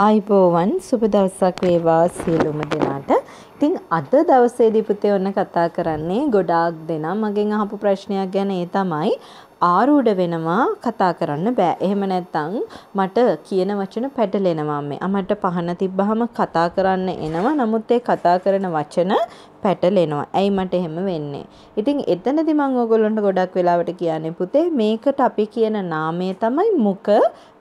ආයිබෝවන් සුබ දවසක් වේවා සියලුම දෙනාට. ඉතින් අද දවසේදී පුතේ ඔන්න කතා කරන්නේ ගොඩාක් දෙනා මගෙන් අහපු ප්‍රශ්නයක් ගැන ඒ තමයි ආරූඪ වෙනවා කතා කරන්න බෑ. එහෙම නැත්නම් මට කියන වචන පැටලෙනවා මේ. මට පහන තිබ්බහම කතා කරන්න එනවා. නමුත් ඒ කතා කරන වචන පැටලෙනවා. ඇයි මට එහෙම වෙන්නේ? ඉතින් එතනදී මම ඕගොල්ලන්ට ගොඩක් වෙලාවට කියන්නේ පුතේ මේකට අපි කියන නාමය තමයි මුඛ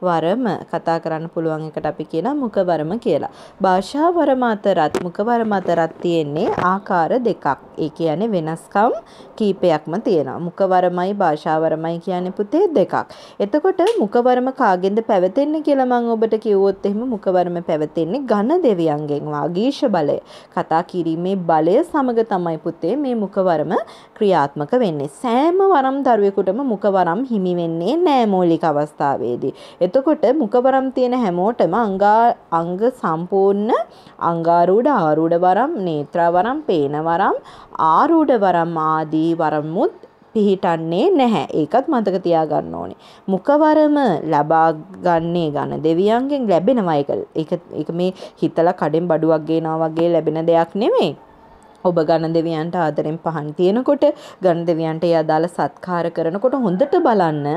වරම. කතා කරන්න පුළුවන් එකට අපි කියන මුඛ වරම කියලා. භාෂා වරම අතරත් මුඛ වරම අතරත් තියෙන්නේ ආකාර දෙකක්. ඒ කියන්නේ වෙනස්කම් කීපයක්ම තියෙනවා. මුඛ වරමයි භාෂා වරමයි කියන්නේ පුතේ දෙකක්. එතකොට මුඛ වරම කාගෙන්ද පැවතෙන්නේ කියලා මම ඔබට කිව්වොත් එහෙම මුඛ වරම පැවතෙන්නේ ඝන දෙවියන්ගෙන් වාගීෂ බලය. කතා කිරීමේ බලය සමග තමයි පුතේ මේ මුඛවරම ක්‍රියාත්මක වෙන්නේ. සෑම වරම් දරුවෙකුටම මුඛවරම් හිමි වෙන්නේ නෑ මූලික අවස්ථාවේදී. එතකොට මුඛවරම් තියෙන හැමෝටම අංගා අංග සම්පූර්ණ අංගාරූඪ ආරූඪ වරම්, නේත්‍රා වරම්, පේන වරම්, ආරූඪ වරම් ආදී වරමුත් පිහිටන්නේ නැහැ. ඒකත් මතක තියාගන්න ඕනේ. මුඛවරම ලබා ගන්නේ ඝන දෙවියන්ගෙන් ලැබෙනවා ඒක. ඒක මේ හිතලා කඩෙන් බඩුවක් ගේනවා වගේ ලැබෙන දෙයක් නෙමෙයි. ඔබ ගණ දෙවියන්ට ආදරෙන් පහන් තියනකොට ගණ දෙවියන්ට ඒ අදාළ සත්කාර කරනකොට හොඳට බලන්න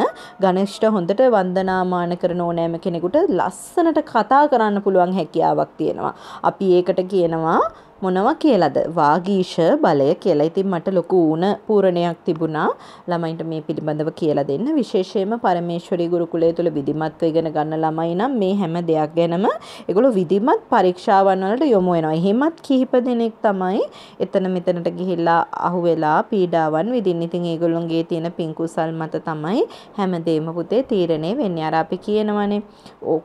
ගණේෂ්ට හොඳට වන්දනාමාන කරන ඕනෑම කෙනෙකුට ලස්සනට කතා කරන්න පුළුවන් හැකියාවක් තියෙනවා. අපි ඒකට කියනවා මොනවා කියලාද වාගීෂ බලය කියලා. ඉතින් මට ලොකු ඌණ පූරණයක් තිබුණා ළමයින්ට මේ පිළිබඳව කියලා දෙන්න. විශේෂයෙන්ම පරමේශ්වරී ගුරුකුලය තුල විධිමත්ව ඉගෙන ගන්න ළමයි නම් මේ හැම දෙයක් ගැනම ඒගොල්ලෝ විධිමත් පරීක්ෂාවන් වලට යොමු වෙනවා. එහෙමත් කිහිප දෙනෙක් තමයි එතන මෙතනට ගිහිල්ලා අහුවෙලා පීඩාවන් විඳින්න. ඉතින් ඒගොල්ලොන්ගේ තියෙන පිංකුසල් මත තමයි හැමදේම පුතේ තීරණය වෙන්නේ. අර අපි කියනවනේ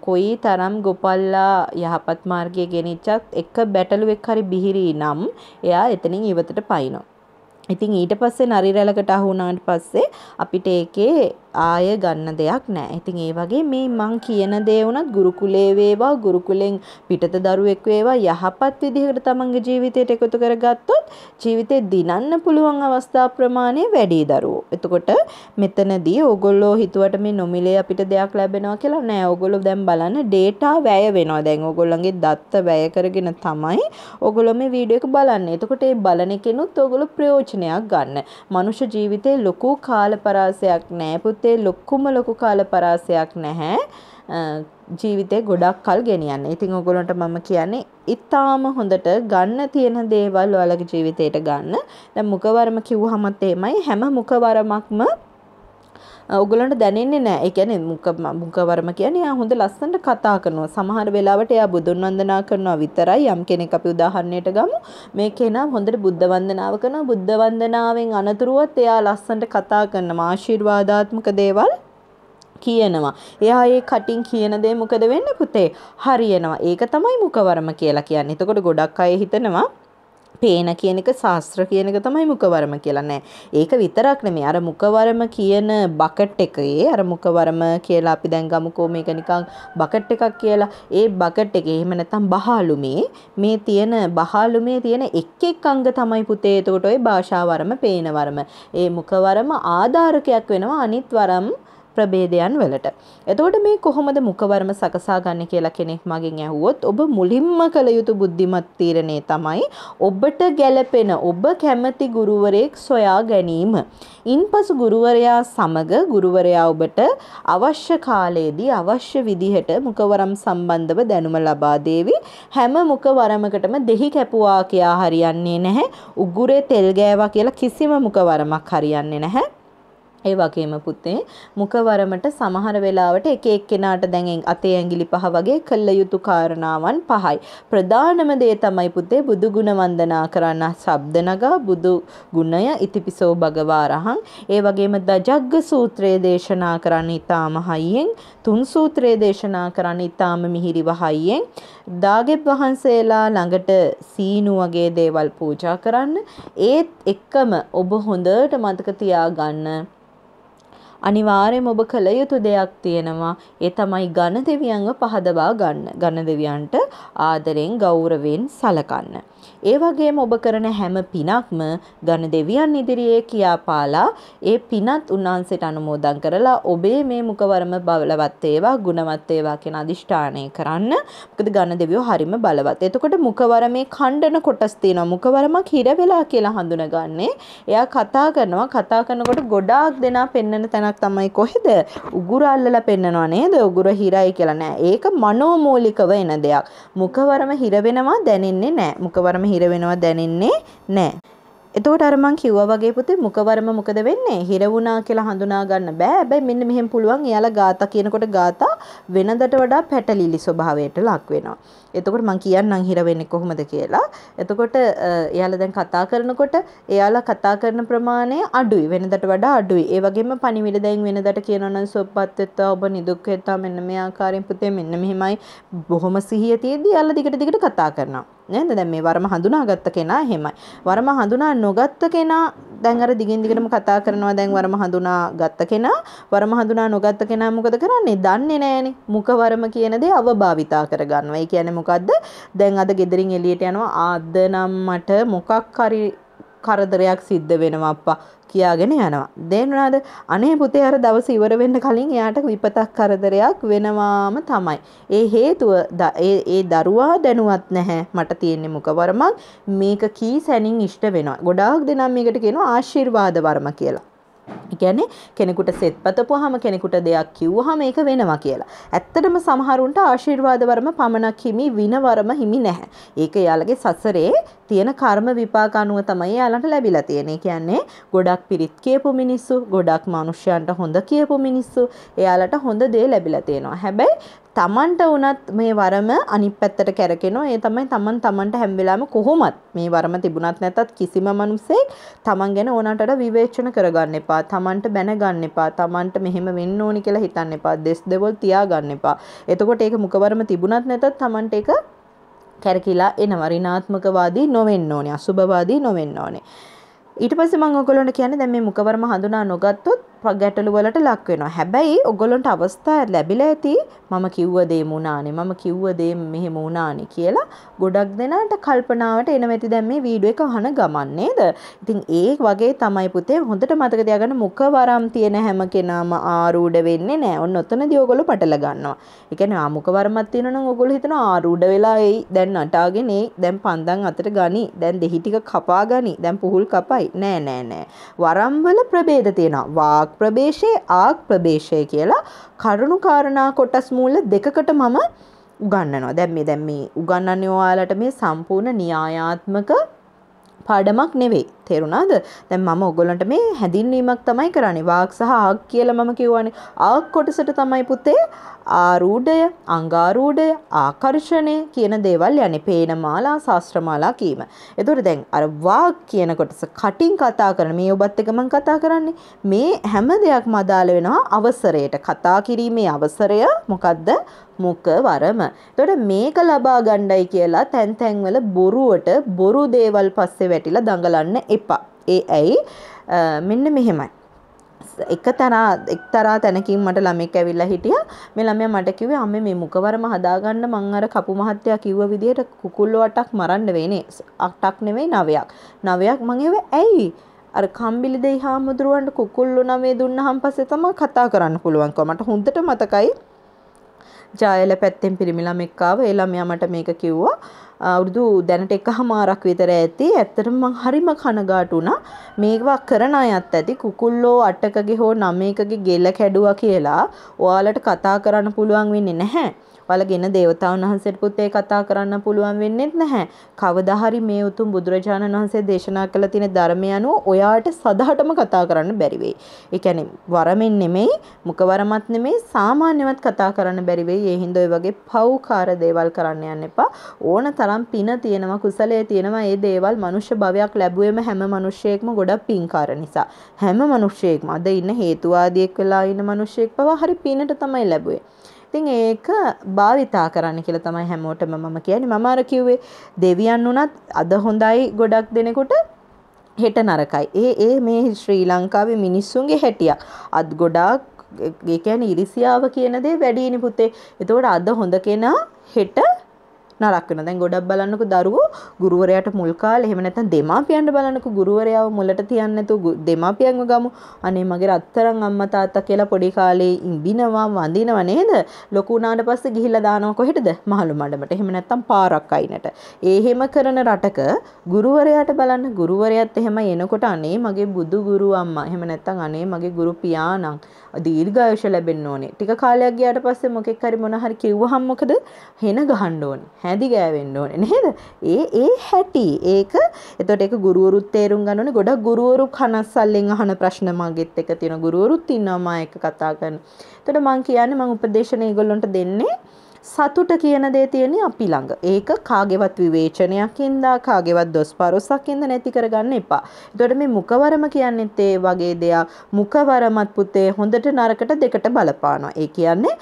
කොයි තරම් ගොපල්ලා යහපත් මාර්ගයේ ගෙනිච්චත් එක බැටළුවෙක් හරි බිහි මිහිරි නම් එයා එතනින් ඉවතට පයින්නවා. ඉතින් ඊට පස්සේ නරි රැලකට අහු වුණාට පස්සේ අපිට ඒකේ ආය ගන්න දෙයක් නැහැ. ඉතින් ඒ වගේ මේ මං කියන දේ වුණත් ගුරුකුලේ වේවා ගුරුකුලෙන් පිටත දරුවෙක් වේවා යහපත් විදිහකට තමන්ගේ ජීවිතයට එකතු කරගත්තොත් ජීවිතේ දිනන්න පුළුවන් අවස්ථා ප්‍රමාණය වැඩි දරුවෝ. එතකොට මෙතනදී ඕගොල්ලෝ හිතුවට මේ නොමිලේ අපිට දෙයක් ලැබෙනවා කියලා නෑ. ඕගොල්ලෝ දැන් බලන්න ඩේටා වැය වෙනවා. දැන් ඕගොල්ලන්ගේ දත්ත වැය කරගෙන තමයි ඕගොල්ලෝ මේ වීඩියෝ එක බලන්නේ. එතකොට මේ බලන කෙනුත් ඕගොල්ලෝ ප්‍රයෝජනයක් ගන්න. මනුෂ්‍ය ජීවිතේ ලොකු කාල පරාසයක් නෑ පුතේ ජීවිතේ ලොකුම ලොකු කාල පරාසයක් නැහැ. ජීවිතේ ගොඩක් කල් ගෙනියන්න. ඉතින් ඔයගොල්ලන්ට මම කියන්නේ ඉතාම හොඳට ගන්න තියෙන දේවල් ඔයාලගේ ජීවිතේට ගන්න. දැන් මුඛවරම කිව්වහමත් එහෙමයි හැම මුඛවරමක්ම ඔගලන්ට දැනෙන්නේ නැහැ. ඒ කියන්නේ මුඛ මුඛවරම කියන්නේ එයා හොඳ ලස්සනට කතා කරනවා. සමහර වෙලාවට එයා බුදුන් වන්දනා කරනවා විතරයි. යම් කෙනෙක් අපි උදාහරණයට ගමු. මේ කෙනා හොඳට බුද්ධ වන්දනාව කරනවා. බුද්ධ වන්දනාවෙන් අනතුරුවත් එයා ලස්සනට කතා කරනවා. ආශිර්වාදාත්මක දේවල් කියනවා. එයා ඒ කටින් කියන දේ මොකද වෙන්නේ පුතේ? හරියනවා. ඒක තමයි මුඛවරම කියලා කියන්නේ. එතකොට ගොඩක් අය හිතනවා පේන කියන එක ශාස්ත්‍ර කියන එක තමයි මුඛවරම කියලා නෑ. ඒක විතරක් නෙමෙයි. අර මුඛවරම කියන බකට් එකේ අර මුඛවරම කියලා අපි දැන් ගමුකෝ මේක නිකන් බකට් එකක් කියලා. ඒ බකට් එකේ එහෙම නැත්නම් බහාලුමේ මේ තියෙන බහාලුමේ තියෙන එක් එක් අංග තමයි පුතේ. එතකොට ওই භාෂාවරම පේන වරම. ඒ මුඛවරම ආධාරකයක් වෙනවා අනිත් වරම් ප්‍රභේදයන් වලට. එතකොට මේ කොහොමද මුඛවර්ම සකසා ගන්න කියලා කෙනෙක් මගෙන් ඇහුවොත් ඔබ මුලින්ම කළ යුතු බුද්ධිමත් තීරණය තමයි ඔබට ගැළපෙන ඔබ කැමති ගුරුවරයෙක් සොයා ගැනීම. ඉන්පසු ගුරුවරයා සමග ගුරුවරයා ඔබට අවශ්‍ය කාලයේදී අවශ්‍ය විදිහට මුඛවරම් සම්බන්ධව දැනුම ලබා දේවි. හැම මුඛවරමකටම දෙහි කැපුවා කියා හරියන්නේ නැහැ. උගුරේ තෙල් ගෑවා කියලා කිසිම මුඛවරමක් හරියන්නේ නැහැ. ඒ වගේම පුතේ මුඛවරමට සමහර වෙලාවට එක එක්කෙනාට දැන් අතේ ඇඟිලි පහ වගේ කළ යුතු කාරණාවන් පහයි. ප්‍රධානම දේ තමයි පුතේ බුදු ගුණ වන්දනා කරන්න. ශබ්ද නගා බුදු ගුණය ඉතිපිසෝ භගවාරහං. ඒ වගේම දජග්ග සූත්‍රයේ දේශනා කරන්න ඊටාම හයියෙන්. තුන් සූත්‍රයේ දේශනා කරන්න ඊටාම මිහිරිව හයියෙන්. දාගෙබ් වහන්සේලා ළඟට සීනු වගේ දේවල් පූජා කරන්න. ඒත් එක්කම ඔබ හොඳට මතක තියාගන්න. අනිවාර්යයෙන්ම ඔබ කළ යුතු දෙයක් තියෙනවා. ඒ තමයි ඝන දෙවියන්ව පහදවා ගන්න. ඝන දෙවියන්ට ආදරෙන් ගෞරවයෙන් සලකන්න. ඒ වගේම ඔබ කරන හැම පිනක්ම ඝන දෙවියන් ඉදිරියේ කියාපාලා ඒ පිනත් උන්වහන්සේට අනුමෝදන් කරලා ඔබේ මේ මුඛවරම බලවත් වේවා ගුණවත් වේවා කියන අදිෂ්ඨානය කරන්න. මොකද ඝන දෙවියෝ හරිම බලවත්. එතකොට මුඛවරමේ ඛණ්ඩන කොටස් තියෙනවා. මුඛවරමක් හිර වෙලා කියලා හඳුනගන්නේ. එයා කතා කරනවා. කතා කරනකොට ගොඩාක් දෙනා පෙන්නන තැනක් තමයි කොහෙද? උගුර අල්ලලා පෙන්නනවා නේද? උගුර හිරයි කියලා නෑ. ඒක මනෝමූලිකව එන දෙයක්. මුඛවරම හිර වෙනවා දැනෙන්නේ නෑ. මුඛවරම හිර වෙනවා දැනෙන්නේ නෑ. එතකොට අර මං කිව්වා වගේ පුතේ මුඛවරම මොකද වෙන්නේ? හිර වුණා කියලා හඳුනා ගන්න බෑ. හැබැයි මෙන්න මෙහෙම පුළුවන් එයාලා ગાතා කියනකොට ગાතා වෙනදට වඩා පැටලිලි ස්වභාවයට ලක් වෙනවා. එතකොට මං කියන්නම් හිර වෙන්නේ කොහොමද කියලා. එතකොට එයාලා දැන් කතා කරනකොට එයාලා කතා කරන ප්‍රමාණය අඩුයි. වෙනදට වඩා අඩුයි. ඒ වගේම පණිවිඩ දැන් වෙනදට කියනවා නම් සොප්පත් වෙත්තා ඔබ නිදුක් වෙත්තා මෙන්න මේ ආකාරයෙන් පුතේ මෙන්න මෙහෙමයි බොහොම සිහිය තියෙද්දි එයාලා දිගට දිගට කතා කරනවා. නේද? දැන් මේ වරම හඳුනාගත්ත කෙනා එහෙමයි. වරම හඳුනා නොගත්ත කෙනා දැන් අර දිගින් දිගටම කතා කරනවා දැන් වරම හඳුනා ගත්ත කෙනා වරම හඳුනා නොගත්ත කෙනා මොකද කරන්නේ? දන්නේ නැහනේ. මුඛ වරම කියන දේ අවභාවිතා කරගන්නවා. ඒ කියන්නේ මොකද්ද? දැන් අද ගෙදරින් එළියට යනවා ආද නම් මට මොකක් හරි කරදරයක් සිද්ධ වෙනවා අප්පා කියාගෙන යනවා. දේනුනාද අනේ පුතේ අර දවස ඉවර වෙන්න කලින් එයාට විපතක් කරදරයක් වෙනවාම තමයි. ඒ හේතුව ඒ දරුවා දැනුවත් නැහැ. මට තියෙන්නේ මුඛවරමක් මේක කී සැනින් ඉෂ්ට වෙනවා. ගොඩාක් දෙනා මේකට කියනවා ආශිර්වාද වර්ම කියලා. කියන්නේ කෙනෙකුට සෙත් පතපුවාම කෙනෙකුට දෙයක් කිව්වහම ඒක වෙනවා කියලා. ඇත්තටම සමහරුන්ට ආශිර්වාද වරම පමණක් හිමි විනවරම හිමි නැහැ. ඒක යාළගේ සසරේ තියෙන කර්ම විපාක අනුව තමයි යාළන්ට ලැබිලා තියෙන්නේ. කියන්නේ ගොඩක් පිරිත් කියපු මිනිස්සු, ගොඩක් මිනිස්යන්ට හොඳ කියපු මිනිස්සු, එයාලට හොඳ දේ ලැබිලා තියෙනවා. හැබැයි තමන්ට වුණත් මේ වරම අනිත් පැත්තට කැරකෙනවා. ඒ තමයි තමන් තමන්ට හැම වෙලාවෙම කොහොමත් මේ වරම තිබුණත් නැතත් කිසිම මිනිසෙක් තමන් ගැන ඕනටට විවේචන කරගන්න එපා. තමන්ට බැනගන්න එපා. තමන්ට මෙහෙම වෙන්න ඕනි කියලා හිතන්න එපා. දෙස් දෙවල් තියාගන්න එපා. එතකොට ඒක මුඛවරම තිබුණත් නැතත් තමන්ට ඒක කැරකිලා එනවා. ඍණාත්මකවාදී නොවෙන්න ඕනේ. අසුභවාදී නොවෙන්න ඕනේ. ඊට පස්සේ මම ඔයගොල්ලන්ට කියන්නේ දැන් මේ මුඛවර්ම හඳුනා නොගත්තොත් ගැටලු වලට ලක් වෙනවා. හැබැයි ඔයගොල්ලන්ට අවස්ථා ලැබිලා ඇති මම කිව්ව දේ මුණානේ මම කිව්ව දේ මෙහෙම වුණානේ කියලා ගොඩක් දෙනාට කල්පනාවට එන වෙති දැන් මේ වීඩියෝ එක අහන ගමන් නේද? ඉතින් ඒ වගේ තමයි පුතේ හොඳට මතක තියාගන්න මුඛවරම් තියෙන හැම කෙනාම ආරූඪ වෙන්නේ නැහැ. ඔන්න ඔතනදී ඔයගොල්ලෝ පටල ගන්නවා. ඒ කියන්නේ ආ මුඛවරමක් තියෙනවා නම් ඔයගොල්ලෝ හිතනවා ආරූඪ වෙලා එයි දැන් නටාගෙන එයි දැන් පන්දන් අතට ගනි දැන් දෙහි ටික කපා ගනි දැන් පුහුල් කපයි නෑ නෑ නෑ වරම් වල ප්‍රභේද තියෙනවා වාක් ප්‍රභේශය ආක් ප්‍රභේශය කියලා කරුණු කාරණා කොටස් මූල දෙකකට මම උගන්වනවා. දැන් මේ දැන් මේ උගන්වන්නේ ඔයාලට මේ සම්පූර්ණ න්‍යායාත්මක පාඩමක් නෙවෙයි. තේරුණාද? දැන් මම ඔයගොල්ලන්ට මේ හැඳින්වීමක් තමයි කරන්නේ. වාක් සහ ආක් කියලා මම කියවනේ. ආක් කොටසට තමයි පුතේ ආරූඪය, අංගාරූඪය, ආකර්ෂණය කියන දේවල් යන්නේ. පේනමාලා, ශාස්ත්‍රමාලා කීම. එතකොට දැන් අර වාක් කියන කොටස කටින් කතා කරන මේ ඔබත් එක්ක මම කතා කරන්නේ. මේ හැම දෙයක්ම අදාළ වෙනවා අවසරයට. කතා කිරීමේ අවසරය මොකද්ද? මුක වරම. එතකොට මේක ලබා ගන්නයි කියලා තැන් තැන්වල බොරුවට බොරු දේවල් පස්සේ වැටිලා දඟලන්න එපා. ඒ ඇයි මෙන්න මෙහෙමයි. එක තරා එක්තරා තැනකින් මට ළමෙක් ඇවිල්ලා හිටියා. මේ ළමයා මට කිව්වේ අම්මේ මේ මුකවරම හදාගන්න මං අර කපු මහත්තයා කිව්ව විදිහට කුකුල්ලෝ අටක් මරන්න වෙන්නේ. අටක් නෙවෙයි නවයක්. නවයක් මං ඇයි අර කම්බිලි දෙයි හාමුදුරුවන්ට කුකුල්ලු නවේ දුන්නාන් පස්සේ තමයි කතා කරන්න පුළුවන්කම. මට හොඳට මතකයි ජායල පැත්තෙන් පිරිමි ළමෙක් ආව. ඒ ළමයා මට මේක කිව්වා. අවුරුදු දැනට එකහමාරක් විතර ඇති. ඇත්තටම මං හරිම කනගාටු වුණා. මේවා කරන අයත් ඇති කුකුල්ලෝ 8කගේ හෝ 9කගේ ගෙල කැඩුවා කියලා ඔයාලට කතා කරන්න පුළුවන් වෙන්නේ නැහැ. ඔයාලගෙන දේවතාවුන් වහන්සේට පුතේ කතා කරන්න පුළුවන් වෙන්නේ නැහැ. කවදා හරි මේ උතුම් බුදුරජාණන් වහන්සේ දේශනා කළ තියෙන ධර්මය අනුව ඔයාට සදහටම කතා කරන්න බැරි වෙයි. ඒ කියන්නේ වරමින් නෙමෙයි, මුඛවරමත් නෙමෙයි, සාමාන්‍යවත් කතා කරන්න බැරි වෙයි. ඒ හින්දා ඔය වගේ පව්කාර දේවල් කරන්න යන්න එපා. ඕන තරම් පින තියෙනවා, කුසලයේ තියෙනවා. ඒ දේවල් මනුෂ්‍ය භවයක් ලැබුවේම හැම මිනිහෙක්ම ගොඩක් පින්කාර නිසා. හැම මිනිහෙක්ම අද ඉන්න හේතුවාදියෙක් වෙලා ඉන්න මිනිහෙක් පවා හරි පිනට තමයි ලැබුවේ. ඉතින් ඒක භාවිතා කරන්න කියලා තමයි හැමෝටම මම කියන්නේ. මම අර කිව්වේ දෙවියන් උනත් අද හොඳයි ගොඩක් දෙනෙකුට හෙට නරකයි. ඒ ඒ මේ ශ්‍රී ලංකාවේ මිනිස්සුන්ගේ හැටියක්. අත් ගොඩාක් ඒ කියන්නේ ඉරිසියාව කියන දේ වැඩිනේ පුතේ. එතකොට අද හොඳ කෙනා හෙට නරක් වෙනවා. දැන් ගොඩක් බලන්නකො දරුවෝ ගුරුවරයාට මුල් කාලේ එහෙම නැත්නම් දෙමාපියන්ට බලන්නකො ගුරුවරයාව මුලට තියන්නේ නැතුව දෙමාපියන්ව ගමු. අනේ මගේ රත්තරන් අම්මා තාත්තා කියලා පොඩි කාලේ ඉඹිනවා වඳිනව නේද? ලොකු වුණාට පස්සේ ගිහිල්ලා දානවා කොහෙටද? මහලු මඩමට. එහෙම නැත්නම් පාරක් අයිනට. ඒ එහෙම කරන රටක ගුරුවරයාට බලන්න ගුරුවරයාත් එහෙම එනකොට අනේ මගේ බුදු ගුරු අම්මා. එහෙම නැත්නම් අනේ මගේ ගුරු පියාණන් දීර්ඝායුෂ ලැබෙන්න ඕනේ. ටික කාලයක් ගියාට පස්සේ මොකෙක් හරි මොන හරි කිව්වහම මොකද? හෙන ගහන්න ඕනේ. හැදි ගෑවෙන්න ඕනේ නේද? ඒ ඒ හැටි. ඒක එතකොට ඒක ගුරුවරුත් තේරුම් ගන්න ඕනේ. ගොඩක් ගුරුවරු කනස්සල්ලෙන් අහන ප්‍රශ්න මගෙත් එක තියෙන ගුරුවරුත් ඉන්නවා මා එක්ක කතා කරන. එතකොට මම කියන්නේ මම උපදේශන ඒගොල්ලන්ට දෙන්නේ සතුට කියන දේ තියෙන්නේ අපි ළඟ. ඒක කාගේවත් විවේචනයකින්ද කාගේවත් දොස් පරොස්සකින්ද නැති කරගන්න එපා. එතකොට මේ මුඛවරම කියන්නේත් ඒ වගේ දෙයක්. මුඛවරමත් පුතේ හොඳට නරකට දෙකට බලපානවා. ඒ කියන්නේ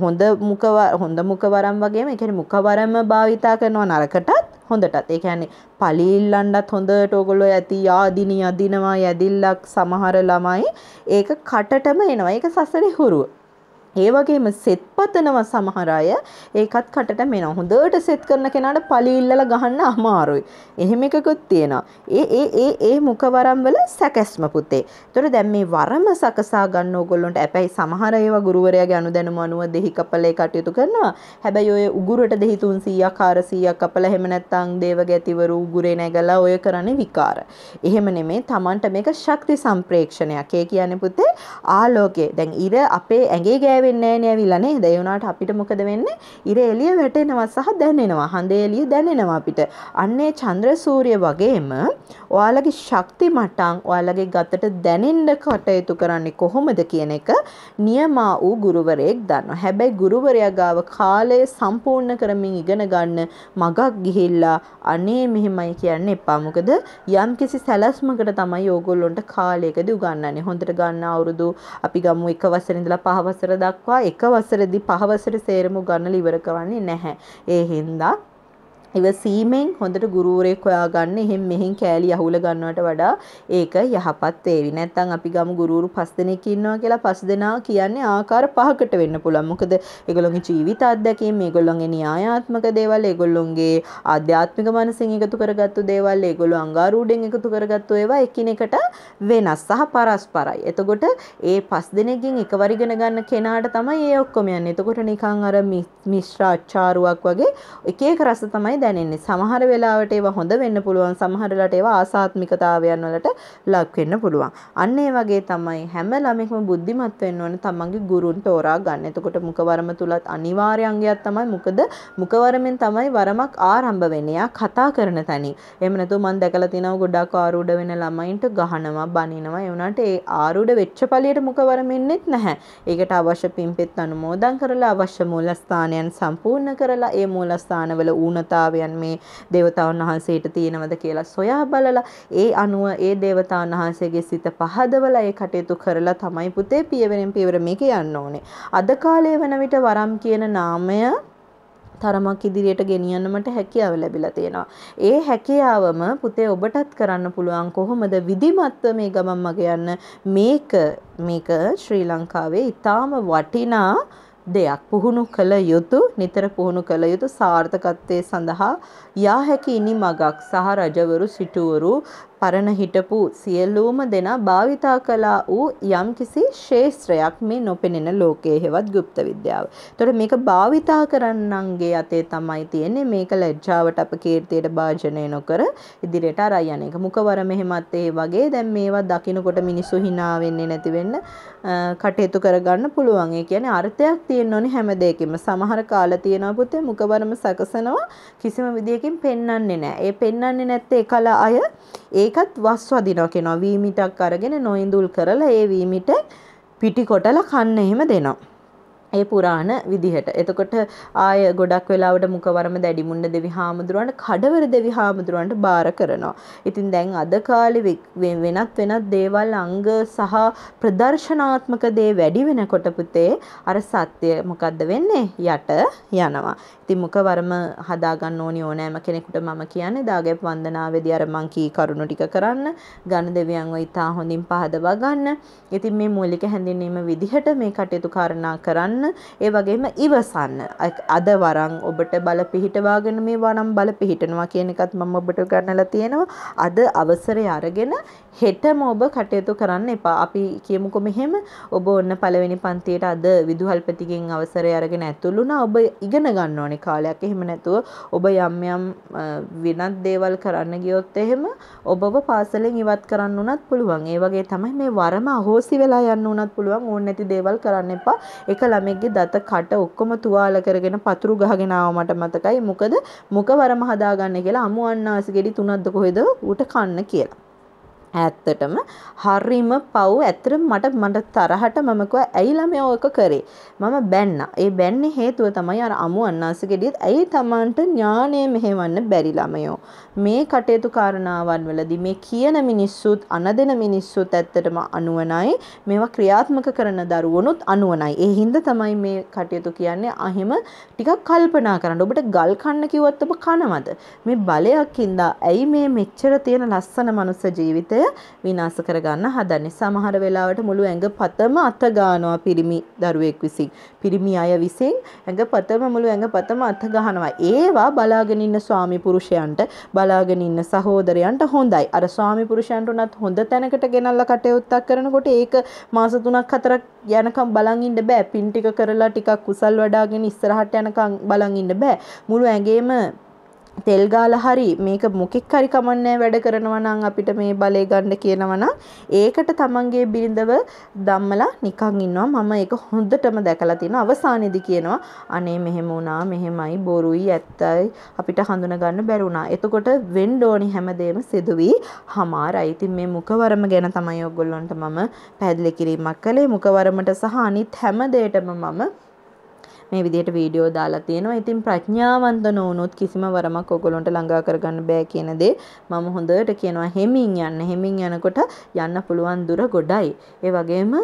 හොඳ මුඛව හොඳ මුඛවරම් වගේම ඒ කියන්නේ මුඛවරම භාවිතා කරනවා නරකටත් හොඳටත් ඒ කියන්නේ පලි ඉල්ලන්නත් හොඳට ඔයගොල්ලෝ ඇති යාදිනී යදිනවා යදිල්ලක් සමහර ළමයි ඒක කටටම එනවා. ඒක සසරේ හුරුව. ඒ වගේම සෙත් පතනවා සමහර අය ඒකත් කටට මෙනවා. හොඳට සෙත් කරන කෙනාට පලි ඉල්ලලා ගහන්න අමාරුයි. එහෙම එකකුත් තියෙනවා. ඒ ඒ ඒ ඒ මුඛවරම් වල සැකැස්ම පුතේ. ඒතර දැන් මේ වරම සකසා ගන්න ඕගොල්ලන්ට හැබැයි සමහර ඒවා ගුරුවරයාගේ අනුදැනුම අනුව දෙහි කපලේ කටයුතු කරනවා. හැබැයි ඔය උගුරට දෙහි 300ක් 400ක් කපලා එහෙම නැත්නම් දේවගැතිවරු උගුරේ නැගලා ඔය කරන්නේ විකාර. එහෙම නෙමෙයි. Tamanට මේක ශක්ති සම්ප්‍රේක්ෂණයක්. ඒ කියන්නේ පුතේ ආලෝකය. දැන් ඉර අපේ ඇඟේ ගෑ වෙන්නේ නැහැ ඇවිල්ලා නේද? ඒ වුණාට අපිට මොකද වෙන්නේ? ඉර එළිය වැටෙනවා සහ දැනෙනවා. හඳ එළිය දැනෙනවා අපිට. අන්නේ චන්ද්‍ර සූර්ය වගේම ඔයාලගේ ශක්ති මට්ටම් ඔයාලගේ ගතට දැනෙන්න කටයුතු කරන්නේ කොහොමද කියන එක නියමා වූ ගුරුවරයෙක් දන්නවා. හැබැයි ගුරුවරයා ගාව කාලය සම්පූර්ණ කරමින් ඉගෙන ගන්න මගක් ගිහිල්ලා අනේ මෙහෙමයි කියන්න එපා. මොකද යම් කිසි සැලැස්මකට තමයි ඕගොල්ලොන්ට කාලයකදී උගන්වන්නේ. හොඳට ගන්න අවුරුදු අපි ගමු එක වසරේ ඉඳලා පහ වසර දක්වා එක වසරේදී පහ වසරේ සේරම ගන්නලා ඉවර කරන්නේ නැහැ. ඒ හින්දා ඉවසීමෙන් හොඳට ගුරුවරයෙක් හොයාගන්න එහෙන් මෙහෙන් කෑලි අහුල ගන්නවට වඩා ඒක යහපත් වේවි. නැත්නම් අපි ගමු ගුරුවරු පස් දෙනෙක් ඉන්නවා කියලා පස් දෙනා කියන්නේ ආකාර පහකට වෙන්න පුළුවන්. මොකද ඒගොල්ලොන්ගේ ජීවිත අත්දැකීම්, ඒගොල්ලොන්ගේ න්‍යායාත්මක දේවල්, ඒගොල්ලොන්ගේ ආධ්‍යාත්මික මනසෙන් එකතු කරගත්තු දේවල්, ඒගොල්ලෝ අංගාරූඩෙන් එකතු කරගත්තු ඒවා එකිනෙකට වෙනස් සහ පරස්පරයි. එතකොට ඒ පස් දෙනෙක්ගෙන් එකවර ඉගෙන ගන්න කෙනාට තමයි ඒ ඔක්කොම යන්නේ. එතකොට නිකන් අර මිශ්‍ර අච්චාරුවක් වගේ එක එක රස තමයි දැනෙන්නේ. සමහර වෙලාවට ඒවා හොඳ වෙන්න පුළුවන්. සමහර වෙලාවට ඒවා ආසාත්මිකතාවයන් වලට ලක් වෙන්න පුළුවන්. අන්න ඒ වගේ තමයි හැම ළමෙක්ම බුද්ධිමත් වෙන්න ඕනේ තමන්ගේ ගුරුන් තෝරා ගන්න. එතකොට මුඛවරම තුලත් අනිවාර්ය අංගයක් තමයි මොකද මුඛවරමෙන් තමයි වරමක් ආරම්භ වෙන්නේ. යා කතා කරන තැනින්. එහෙම නැතුව මම දැකලා තියෙනවා ගොඩක් ආරූඪ වෙන ළමයින්ට ගහනවා, බනිනවා. ඒ වුණාට ඒ ආරූඪ වෙච්ච පළියට මුඛවරම එන්නෙත් නැහැ. ඒකට අවශ්‍ය පින්පෙත් අනුමෝදන් කරලා අවශ්‍ය මූලස්ථානයන් සම්පූර්ණ කරලා ඒ මූලස්ථානවල ඌනතාව ස්වභාවයන් මේ දේවතාවුන් වහන්සේට තියෙනවද කියලා සොයා බලලා ඒ අනුව ඒ දේවතාවුන් වහන්සේගේ සිත පහදවලා ඒ කටයුතු කරලා තමයි පුතේ පියවරෙන් පියවර මේක යන්න ඕනේ. අද කාලේ වන විට වරම් කියන නාමය තරමක් ඉදිරියට ගෙනියන්න මට හැකියාව ලැබිලා තියෙනවා. ඒ හැකියාවම පුතේ ඔබටත් කරන්න පුළුවන් කොහොමද විධිමත්ව මේ ගමන් මග යන්න මේක මේක ශ්‍රී ලංකාවේ ඊටාම වටිනා දෙයක් පුහුණු කළ යුතු නිතර පුහුණු කළ යුතු සාර්ථකත්වයේ සඳහා යා හැකි ඉනි මගක් සහ රජවරු සිටුවරු පරණ හිටපු සියලූම දෙනා භාවිතා කලා වූ යම්කිසි ශේෂත්‍රයක් මේ නොපෙනෙන ලෝකයේ හෙවත් ගුප්ත විද්‍යාව. තොට මේක භාවිතා කරන්නන්ගේ අතේ තමයි තියෙන්නේ. මේක ලැජ්ජාවට අප කීර්තියට භාජනය නොකර ඉදිරියට අරයන එක. මුකවර මෙහෙමත් ඒ වගේ. දැන් මේවා දකිනකොට මිනිස්සු හිනාවෙන්නේ නැතිවෙන්න කටයුතු කරගන්න පුළුවන්. ඒ කියන්නේ අර්ථයක් තියෙන්න ඕනේ හැම දෙයකින්ම. සමහර කාලා තියෙනවා පුතේ මුකවරම සකසනවා. කිසිම විදියකින් පෙන්වන්නේ නැහැ. ඒ පෙන්වන්නේ නැත්තේ කල අය. ඒ ඒකත් වස් වදිනවා කියනවා වීමිටක් අරගෙන නොඉඳුල් කරලා ඒ වීමිට පිටි කොටලා කන්න එහෙම දෙනවා. ඒ පුරාණ විදිහට. එතකොට ආය ගොඩක් වෙලාවට මුකවරම දැඩිමුණ්ඩ දෙවි හාමුදුරුවන්ට කඩවර දෙවි හාමුදුරුවන්ට බාර කරනවා. ඉතින් දැන් අද කාලේ වෙනත් වෙනත් දේවල් අංග සහ ප්‍රදර්ශනාත්මක දේ වැඩි වෙනකොට පුතේ අර සත්‍ය මොකද්ද වෙන්නේ? යට යනවා. ඉතින් මුකවරම හදාගන්න ඕනි ඕනෑම කෙනෙකුට මම කියන්නේ දාගැප් වන්දනාවේදී අර මං කී කරුණු ටික කරන්න, ඝන දෙවියන්ව ඉතා හොඳින් පහදවා ගන්න. ඉතින් මේ මූලික හැඳින්වීම විදිහට මේ කටයුතු කාරණා කරන්න කරන්න ඒ වගේම ඉවසන්න. අද වරන් ඔබට බල පිහිටවාගෙන මේ වනම් බල පිහිටනවා කියන එකත් මම ඔබට ගන්නලා තියෙනවා. අද අවසරය අරගෙන හෙටම ඔබ කටයුතු කරන්න එපා. අපි කියමුකෝ මෙහෙම ඔබ ඔන්න පළවෙනි පන්තියට අද විදුහල්පතිගෙන් අවසරය අරගෙන ඇතුළුණා. ඔබ ඉගෙන ගන්න ඕනේ කාලයක්. එහෙම නැතුව ඔබ යම් යම් වෙනත් දේවල් කරන්න ගියොත් එහෙම ඔබව පාසලෙන් ඉවත් කරන්න උනත් පුළුවන්. ඒ වගේ තමයි මේ වරම අහෝසි වෙලා යන්න උනත් පුළුවන්. ඕන නැති දේවල් කරන්න එපා. එක ළමයි ළමෙක්ගේ දත කට ඔක්කොම තුවාල කරගෙන පතුරු ගහගෙන ආව මට මතකයි. මොකද මුඛ වරම හදාගන්න කියලා අමු අන්නාසි ගෙඩි තුනක්ද කොහෙද ඌට කන්න කියලා. ඇත්තටම හරිම පව්. ඇත්තට මට මට තරහට මම කිව්වා ඇයි ළමයා ඔක කරේ? මම බැන්නා. ඒ බැන්නේ හේතුව තමයි අර අමු අන්නාසි ගෙඩියත් ඇයි Tamanට ඥානය මෙහෙවන්න බැරි ළමයෝ? මේ කටයුතු කාරණාවන් වලදී මේ කියන මිනිස්සුත් අනදෙන මිනිස්සුත් ඇත්තටම අනුවණයි. මේවා ක්‍රියාත්මක කරන දරුවනුත් අනුවණයි. ඒ හින්දා තමයි මේ කටයුතු කියන්නේ. අහිම ටිකක් කල්පනා කරන්න. ඔබට ගල් කන්න කිව්වොත් ඔබ කනවද? මේ බලයක් හින්දා ඇයි මේ මෙච්චර තියෙන ලස්සන මනුස්ස ජීවිතය විනාශ කරගන්න හදන්නේ. සමහර වෙලාවට මුළු ඇඟ පතම අත ගන්නවා පිරිමි දරුවෙක් විසින්. පිරිමි අය විසින් ඇඟ පතම මුළු ඇඟ පතම අත ගහනවා. ඒවා බලාගෙන ඉන්න ස්වාමි පුරුෂයන්ට බලාගෙන ඉන්න සහෝදරයන්ට හොඳයි. අර ස්වාමි පුරුෂයන්ට උනත් හොඳ තැනකට ගෙනල්ලා කටයුත්තක් කරනකොට ඒක මාස 3ක් 4ක් යනකම් බලන් ඉන්න බෑ. පින් ටික කරලා ටිකක් කුසල් වඩාගෙන ඉස්සරහට යනකම් බලන් ඉන්න බෑ. මුළු ඇඟේම තෙල් ගාලා හරි මේක මොකෙක් හරි කමන්නේ වැඩ කරනවා නම් අපිට මේ බලය ගන්න කියනවා නම් ඒකට තමන්ගේ බිරිඳව ධම්මලා නිකන් ඉන්නවා. මම ඒක හොඳටම දැකලා තියෙනවා. අවසානයේදී කියනවා අනේ මෙහෙම වුණා මෙහෙමයි බොරුයි ඇත්තයි. අපිට හඳුන ගන්න බැරි වුණා. එතකොට වෙන්න ඕනි හැමදේම සිදුවි හමාරයි. ඉතින් මේ මුඛවරම ගැන තමයි ඔයගොල්ලන්ට මම පැහැදිලි කිරීමක් කළේ. මුඛවරමට සහ අනිත් හැම දෙයකටම මම මේ විදිහට වීඩියෝ දාලා තියෙනවා. ඉතින් ප්‍රඥාවන්ත නොවුනොත් කිසිම වරමක් ඔයගොල්ලන්ට ළඟා කරගන්න බෑ කියන දේ මම හොඳට කියනවා හෙමින් යන්න. හෙමින් යනකොට යන්න පුළුවන් දුර ගොඩයි. ඒ වගේම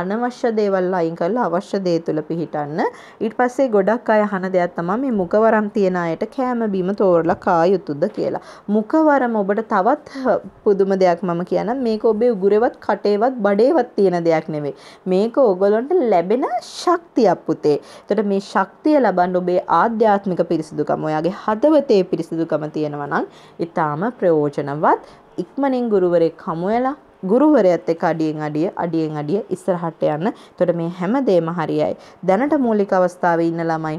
අනවශ්‍ය දේවල් අයින් කරලා අවශ්‍ය දේ තුල පිහිටන්න. ඊට පස්සේ ගොඩක් අය අහන දෙයක් තමයි මේ මුඛවරම් තියන අයට කෑම බීම තෝරලා කා යුතුද කියලා. මුඛවරම ඔබට තවත් පුදුම දෙයක් මම කියන්නම්. මේක ඔබේ උගුරේවත් කටේවත් බඩේවත් තියෙන දෙයක් නෙවෙයි. මේක ඔයගොල්ලන්ට ලැබෙන ශක්තියක් පුතේ. එතකොට මේ ශක්තිය ලබන්න ඔබේ ආධ්‍යාත්මික පිරිසිදුකම ඔයාගේ හදවතේ පිරිසිදුකම තියෙනවා නම් ඊටාම ප්‍රයෝජනවත් ඉක්මනින් ගුරුවරයෙක් හමු වෙලා ගුරුවරයත් එක්ක අඩියෙන් අඩිය අඩියෙන් අඩිය ඉස්සරහට යන්න. එතකොට මේ හැමදේම හරියයි. දැනට මූලික අවස්ථාවේ ඉන්න ළමයි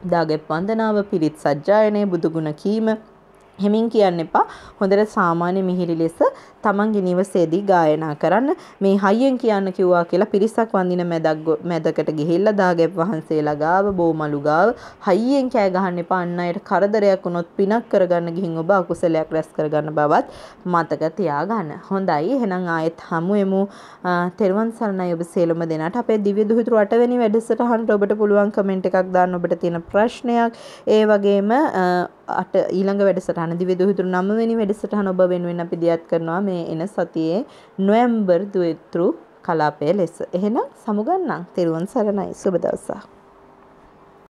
දාගෙප් වන්දනාව පිරිත් සජ්ජායනය බුදුගුණ කීම හෙමින් කියන්න එපා. හොඳට සාමාන්‍ය මිහිරි ලෙස තමන්ගේ නිවසේදී ගායනා කරන්න. මේ හයියෙන් කියන්න කිව්වා කියලා පිරිසක් වඳින මැදක් මැදකට ගිහිල්ලා දාගැබ් වහන්සේලා ගාව බෝමලු ගාව හයියෙන් කෑ ගහන්න එපා. අන් අයට කරදරයක් වුණොත් පිනක් කරගන්න ගිහින් ඔබ අකුසලයක් රැස් කරගන්න බවත් මතක තියාගන්න. හොඳයි. එහෙනම් ආයෙත් හමුවෙමු. තෙරුවන් සරණයි ඔබ සියලුම දෙනාට. අපේ දිව්‍ය දුහිතරු 8 වෙනි වැඩසටහනට ඔබට පුළුවන් කමෙන්ට් එකක් දාන්න ඔබට තියෙන ප්‍රශ්නයක්. ඒ වගේම අට ඊළඟ වැඩසටහන දිවි දුහිතුරු 9 වෙනි වැඩසටහන ඔබ වෙනුවෙන් අපි දියත් කරනවා මේ එන සතියේ නොවැම්බර් 2 කලාපය ලෙස. එහෙනම් සමුගන්නම්. තෙරුවන් සරණයි. සුබ දවසක්.